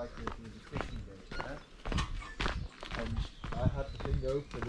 was a yeah? And um, I had the thing open